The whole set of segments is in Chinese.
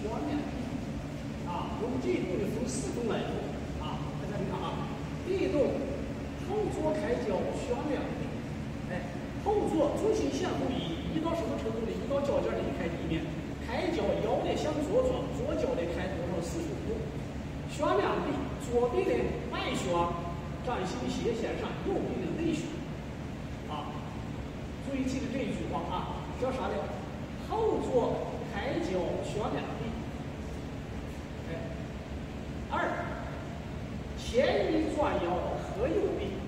旋两臂，啊，我们这一动的分四种来做，啊，大家你看啊，第一动后左开脚旋两臂，哎，后坐重心向后移，移到什么程度呢？移到脚尖离开地面，开脚腰呢向左转，左脚呢开多少四十五度，旋两臂，左臂的外旋，掌心斜线上，右臂的内旋，啊，注意记住这一句话啊，叫啥呢？后坐抬脚旋两臂，哎，二前移转腰合右臂，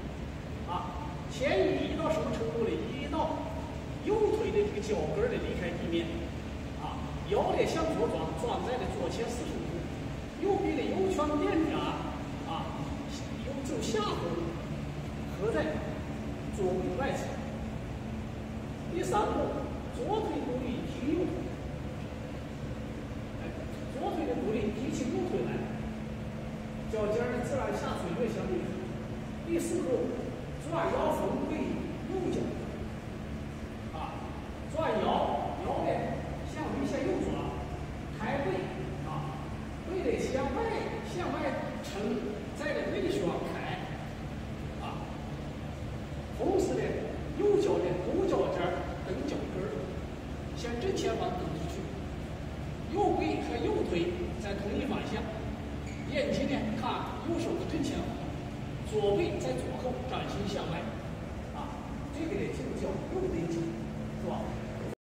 啊，前移移到什么程度呢？移到右腿的这个脚跟儿的离开地面，啊，腰的向左转，转在了左前四十五度，右臂的右拳垫掌，啊，右肘下弓合在左臂外侧。第三步，左腿独立。右腿，哎，左腿的独立，提起右腿来，脚尖儿自然下垂越向内。第四步，转腰从对右脚，啊，转腰，腰的向内向右转，抬背，啊，背得向外向外撑，在的内旋开，啊，同时呢，右脚的后脚尖儿蹬脚跟儿。向正前方蹬出去，右臂和右腿在同一方向，眼啊右手的正前方，左臂在左后，掌心向外，啊，这个呢就叫右内击，是吧？